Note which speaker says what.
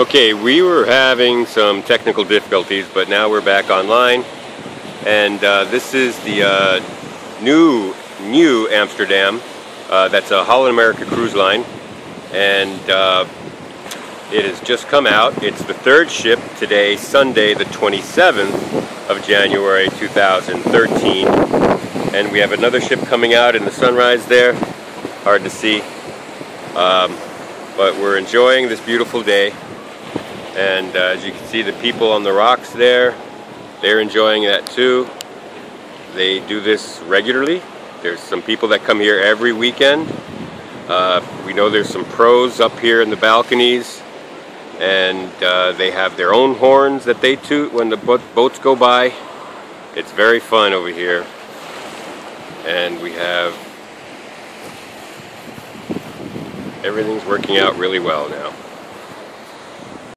Speaker 1: Okay, we were having some technical difficulties, but now we're back online. And uh, this is the uh, new, Nieuw Amsterdam. Uh, that's a Holland America cruise line. And uh, it has just come out. It's the third ship today, Sunday, the 27th of January 2013. And we have another ship coming out in the sunrise there. Hard to see. Um, but we're enjoying this beautiful day. And uh, as you can see, the people on the rocks there, they're enjoying that too. They do this regularly. There's some people that come here every weekend. Uh, we know there's some pros up here in the balconies and uh, they have their own horns that they toot when the boats go by. It's very fun over here. And we have everything's working out really well now.